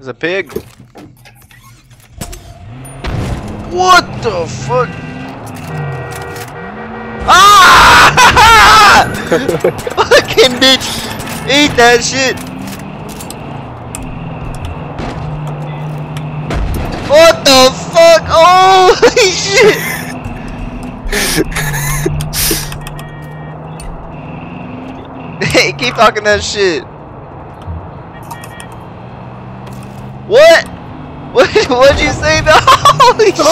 There's a pig. What the fuck? Ah! Fucking bitch! Eat that shit! What the fuck? Holy shit! hey, keep talking that shit. What? What? What'd you say? No! Holy shit!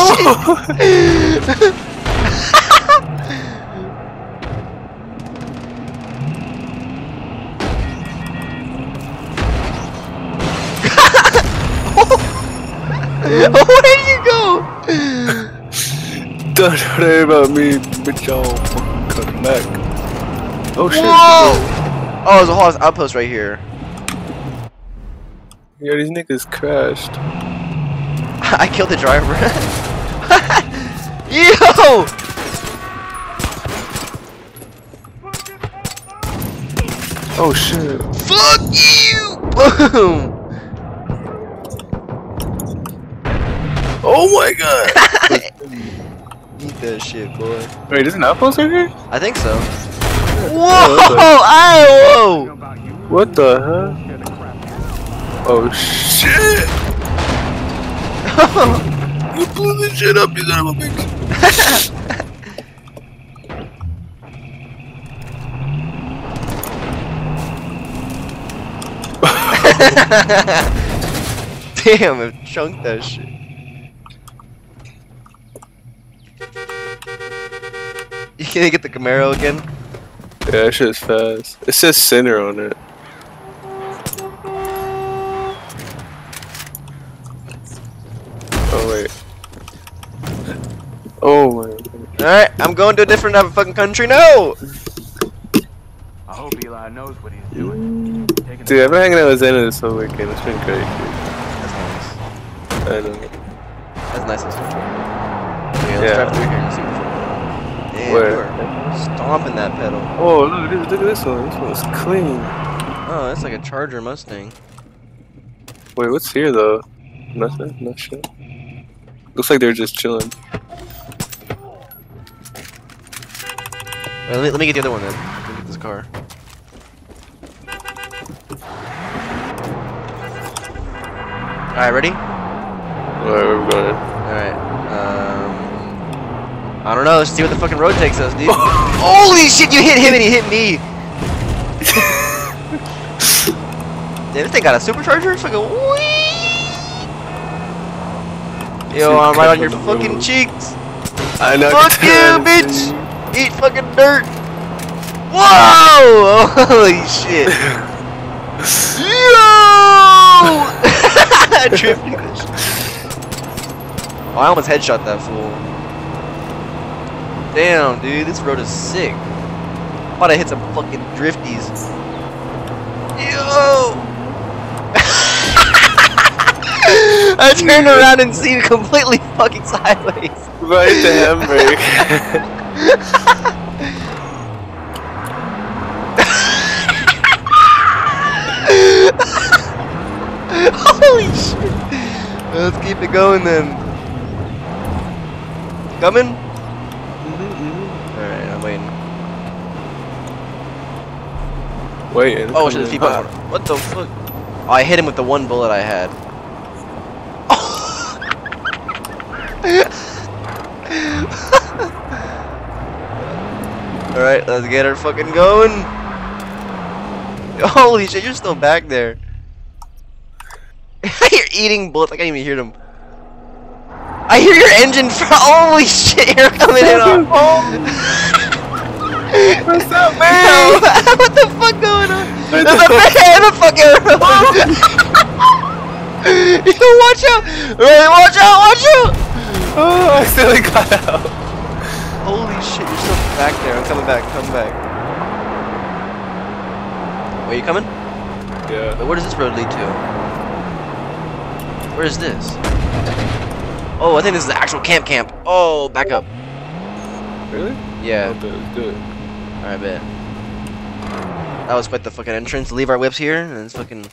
Where'd you go? Don't worry about me, bitch. Y'all fucking come back. Oh shit. Whoa! Oh, there's a whole outpost right here. Yeah, these niggas crashed. I killed the driver. Yo! Oh shit. Fuck you! Boom! Oh my god. Eat that shit, boy. Wait, there's an outpost right here? I think so. Oh, Whoa! Ow! What the hell? Oh shit! You blew this shit up, you son of a bitch. Damn, it chunked that shit. You can't get the Camaro again? Yeah, that shit's fast. It says center on it. Wait. Oh my. Alright, I'm going to a different type of fucking country. No! I hope Eli knows what he's doing. Taking Dude, I've been hanging out with Xena this whole weekend. It's been great. That's nice. I know. That's nice and switch. Okay, let's Yeah. drive through here and see what's going on. Damn, Where? you are stomping that pedal. Oh, look, look, look at this one. This one's clean. Oh, that's like a Charger Mustang. Wait, what's here though? Nothing? No shit. Looks like they're just chilling. Wait, let me, let me get the other one then. Let me get this car. Alright, ready? Alright, where we going? Alright. Um. I don't know. Let's see what the fucking road takes us, dude. Holy shit! You hit him and he hit me. Damn, this thing got a supercharger. It's fucking wee. Yo, I'm right on your fucking cheeks. I know. Fuck you, bitch! Eat fucking dirt. Whoa! Holy shit! Yo! This. Oh, I almost headshot that fool. Damn, dude, this road is sick. Thought I hit some fucking drifties. Yo! I turned around and seen completely fucking sideways. Right the handbrake. Holy shit! Let's keep it going then. Coming? Alright, I'm waiting. Waiting. Oh shit, there's people. What the fuck? Oh, I hit him with the one bullet I had. Alright, let's get her fucking going. Holy shit, you're still back there. you're eating bullets, I can't even hear them. I hear your engine Holy shit, you're coming in on. What's up, Yo, what the fuck going on? There's a man in the fucking road. Yo, watch out! Ray, watch out! Watch out! I accidentally got out. Holy shit, you're still back there. I'm coming back. Come back. Wait, you coming? Yeah. Wait, where does this road lead to? Where is this? Oh, I think this is the actual camp camp. Oh, back up. Really? Yeah. Okay, let's do it. Alright, bet. That was quite the fucking entrance. Leave our whips here and it's fucking